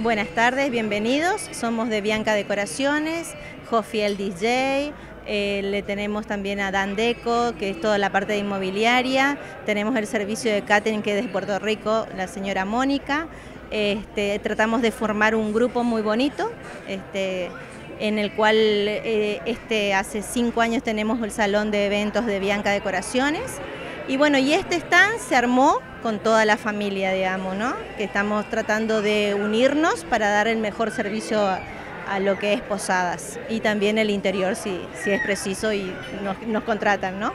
Buenas tardes, bienvenidos. Somos de Bianca Decoraciones, Jofiel DJ, eh, le tenemos también a Dan Deco, que es toda la parte de inmobiliaria. Tenemos el servicio de catering que es de Puerto Rico, la señora Mónica. Este, tratamos de formar un grupo muy bonito, este, en el cual eh, este, hace cinco años tenemos el salón de eventos de Bianca Decoraciones. Y bueno, y este stand se armó con toda la familia, digamos, ¿no? Que estamos tratando de unirnos para dar el mejor servicio a, lo que es Posadas y también el interior si, si es preciso y nos, nos, contratan, ¿no?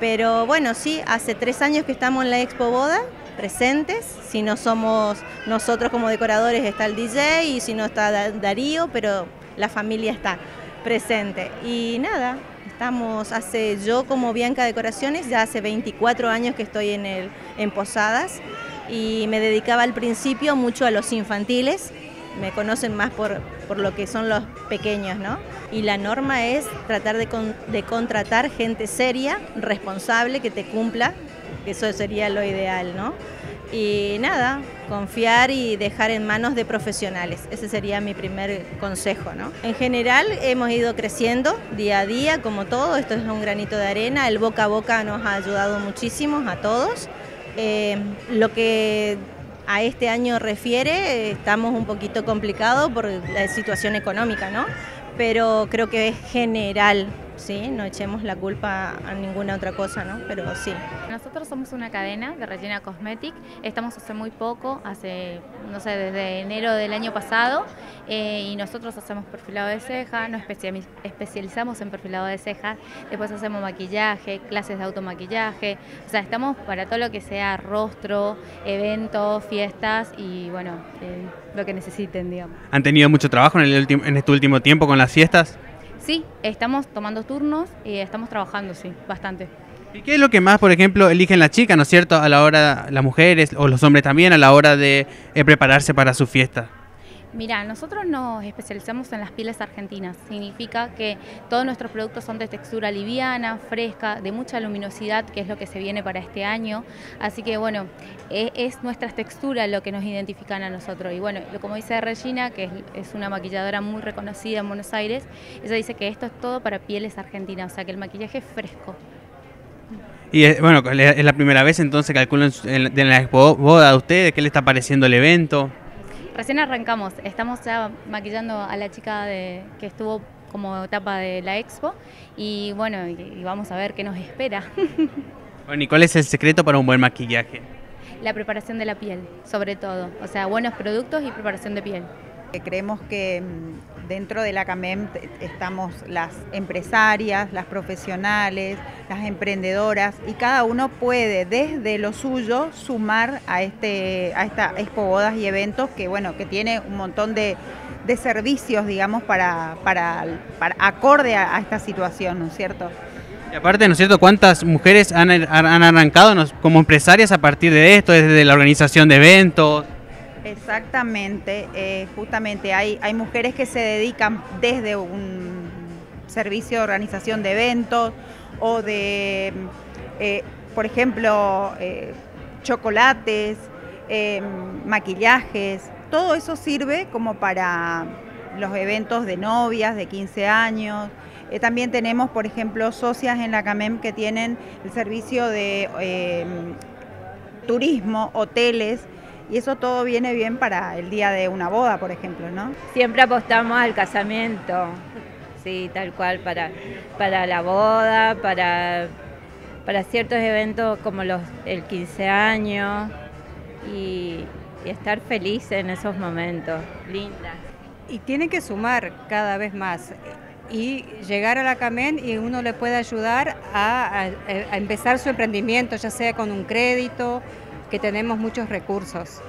Pero bueno, sí, hace tres años que estamos en la Expo Boda, presentes, si no somos nosotros como decoradores está el DJ y si no está Darío, pero la familia está presente. Y nada, Estamos hace yo como Bianca Decoraciones, ya hace 24 años que estoy en, el, en Posadas y me dedicaba al principio mucho a los infantiles, me conocen más por, por lo que son los pequeños, ¿no? Y la norma es tratar de, de contratar gente seria, responsable, que te cumpla, que eso sería lo ideal, ¿no? Y nada, confiar y dejar en manos de profesionales. Ese sería mi primer consejo. ¿no? En general hemos ido creciendo día a día, como todo, esto es un granito de arena, el boca a boca nos ha ayudado muchísimo a todos. Eh, lo que a este año refiere, estamos un poquito complicados por la situación económica, ¿no? pero creo que es general sí, no echemos la culpa a ninguna otra cosa, ¿no? Pero sí. Nosotros somos una cadena de Regina Cosmetic, estamos hace muy poco, hace, no sé, desde enero del año pasado, eh, y nosotros hacemos perfilado de ceja, nos especializamos en perfilado de cejas, después hacemos maquillaje, clases de automaquillaje, o sea, estamos para todo lo que sea rostro, eventos, fiestas y bueno, eh, lo que necesiten, digamos. ¿Han tenido mucho trabajo en, el en este último tiempo con las fiestas? Sí, estamos tomando turnos y estamos trabajando, sí, bastante. ¿Y qué es lo que más, por ejemplo, eligen las chicas, ¿no es cierto? A la hora, las mujeres o los hombres también, a la hora de eh, prepararse para su fiesta. Mira, nosotros nos especializamos en las pieles argentinas. Significa que todos nuestros productos son de textura liviana, fresca, de mucha luminosidad, que es lo que se viene para este año. Así que bueno, e, es, nuestra textura lo que nos identifican a nosotros. Y bueno, como dice Regina, que es, una maquilladora muy reconocida en Buenos Aires, ella dice que esto es todo para pieles argentinas, o sea que el maquillaje es fresco. Y eh, bueno, es la primera vez entonces calculan en la boda de ustedes, ¿qué le está pareciendo el evento? Recién arrancamos, estamos ya maquillando a la chica de, que estuvo como etapa de la expo y bueno, y, vamos a ver qué nos espera. Bueno, ¿y cuál es el secreto para un buen maquillaje? La preparación de la piel, sobre todo, o sea, buenos productos y preparación de piel. Creemos que mm, dentro de la CAMEM estamos las empresarias, las profesionales, las emprendedoras y cada uno puede desde lo suyo sumar a, este, a esta Expo Bodas y eventos que, bueno, que tiene un montón de, servicios, digamos, para, para, acorde a, esta situación, ¿no es cierto? Y aparte, ¿no es cierto?, ¿cuántas mujeres han, han arrancado como empresarias a partir de esto, desde la organización de eventos? Exactamente, eh, justamente hay, hay mujeres que se dedican desde un servicio de organización de eventos o de, eh, por ejemplo, eh, chocolates, maquillajes, todo eso sirve como para los eventos de novias de 15 años. también tenemos, por ejemplo, socias en la CAMEM que tienen el servicio de turismo, hoteles, y eso todo viene bien para el día de una boda, por ejemplo, ¿no? Siempre apostamos al casamiento, sí, tal cual, para, para la boda, para, para ciertos eventos como los el 15 años y, estar feliz en esos momentos, linda. Y tiene que sumar cada vez más y llegar a la CAMEN y uno le puede ayudar a empezar su emprendimiento, ya sea con un crédito, que tenemos muchos recursos.